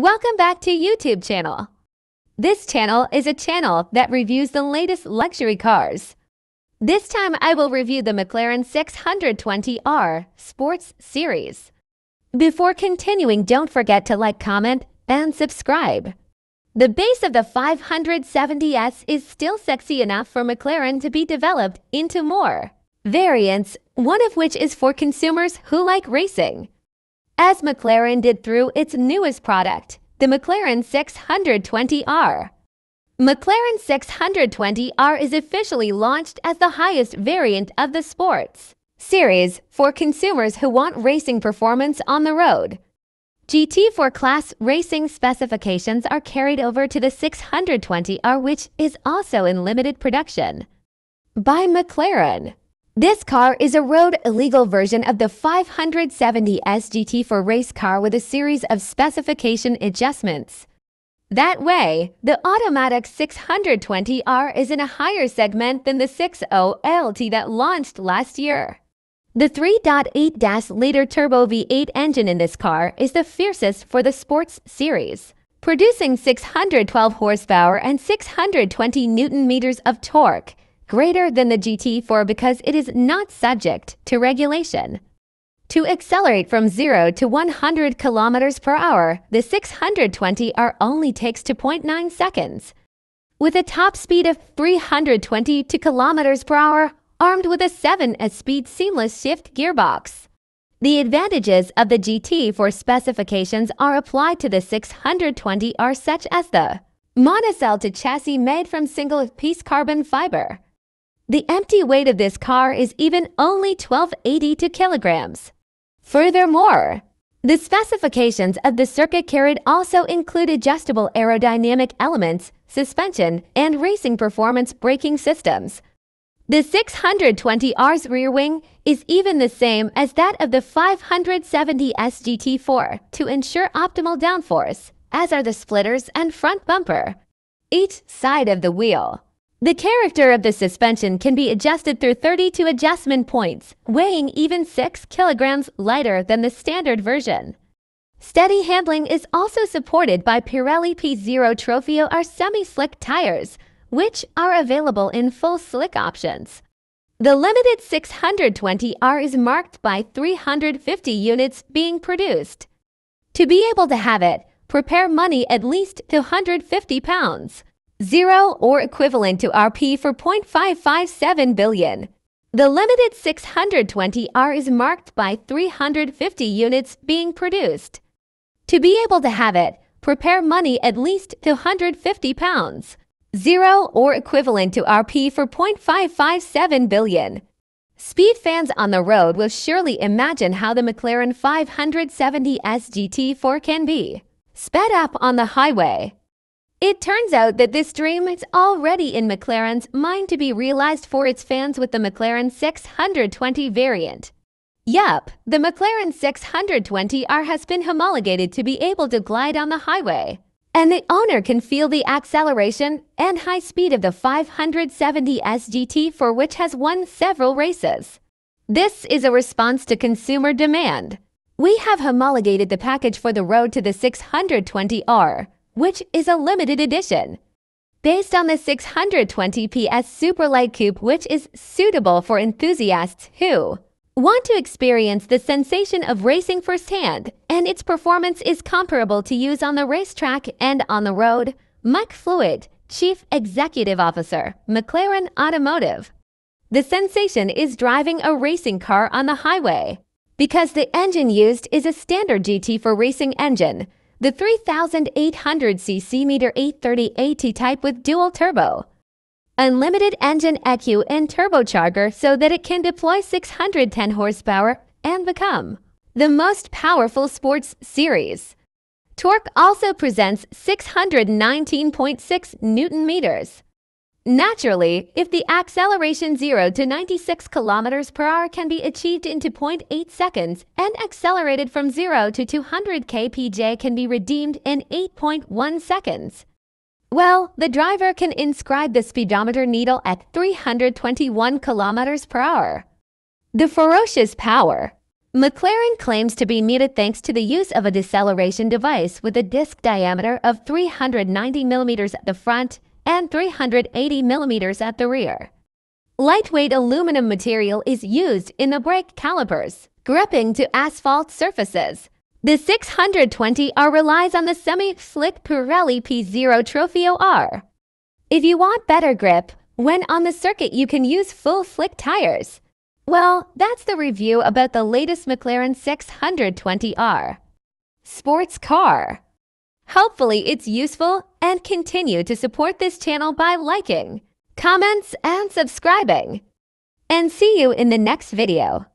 Welcome back to YouTube channel. This channel is a channel that reviews the latest luxury cars. This time I will review the McLaren 620R Sports Series. Before continuing, don't forget to like, comment, and subscribe. The base of the 570S is still sexy enough for McLaren to be developed into more variants, one of which is for consumers who like racing. As McLaren did through its newest product, the McLaren 620R. McLaren 620R is officially launched as the highest variant of the sports series for consumers who want racing performance on the road. GT4 class racing specifications are carried over to the 620R, which is also in limited production. By McLaren. This car is a road illegal version of the 570 SGT4 race car with a series of specification adjustments. That way, the automatic 620R is in a higher segment than the 600LT that launched last year. The 3.8-liter turbo V8 engine in this car is the fiercest for the sports series, producing 612 horsepower and 620 newton meters of torque, greater than the GT4 because it is not subject to regulation. To accelerate from 0 to 100 kilometers per hour, the 620R only takes 2.9 seconds. With a top speed of 320 kilometers per hour, armed with a 7-speed seamless shift gearbox. The advantages of the GT4 specifications are applied to the 620R such as the MonoCell II chassis made from single-piece carbon fiber. The empty weight of this car is even only 1282 kilograms. Furthermore, the specifications of the circuit carried also include adjustable aerodynamic elements, suspension, and racing performance braking systems, the 620R's rear wing is even the same as that of the 570 SGT4 to ensure optimal downforce, as are the splitters and front bumper, each side of the wheel. The character of the suspension can be adjusted through 32 adjustment points, weighing even 6 kilograms lighter than the standard version. Steady handling is also supported by Pirelli P Zero Trofeo R semi-slick tires, which are available in full slick options. The limited 620R is marked by 350 units being produced. To be able to have it, prepare money at least 250 pounds, zero or equivalent to RP for 0.557 billion. The limited 620R is marked by 350 units being produced. To be able to have it, prepare money at least 250 pounds, zero or equivalent to RP for 0.557 billion. Speed fans on the road will surely imagine how the McLaren 570 SGT4 can be. Sped up on the highway. It turns out that this dream is already in McLaren's mind to be realized for its fans with the McLaren 620 variant. Yup, the McLaren 620R has been homologated to be able to glide on the highway and the owner can feel the acceleration and high speed of the 570 SGT4 which has won several races. This is a response to consumer demand. We have homologated the package for the road to the 620R, which is a limited edition. Based on the 620 PS Superlight Coupe which is suitable for enthusiasts who Want to experience the sensation of racing firsthand, and its performance is comparable to use on the racetrack and on the road? Mike Flewitt, Chief Executive Officer, McLaren Automotive. The sensation is driving a racing car on the highway. Because the engine used is a standard GT4 racing engine, the 3800cc meter 830 AT type with dual turbo unlimited engine EQ and turbocharger so that it can deploy 610 horsepower and become the most powerful sports series. Torque also presents 619.6 newton meters. Naturally, if the acceleration 0 to 96 kilometers per hour can be achieved into 0.8 seconds and accelerated from 0 to 200 kpj can be redeemed in 8.1 seconds, well, the driver can inscribe the speedometer needle at 321 kilometers per hour. The ferocious power. McLaren claims to be muted thanks to the use of a deceleration device with a disc diameter of 390 millimeters at the front and 380 millimeters at the rear. Lightweight aluminum material is used in the brake calipers, gripping to asphalt surfaces. The 620R relies on the semi-slick Pirelli P Zero Trofeo R. If you want better grip, when on the circuit you can use full slick tires. Well, that's the review about the latest McLaren 620R. Sports car. Hopefully it's useful and continue to support this channel by liking, comments, and subscribing. And see you in the next video.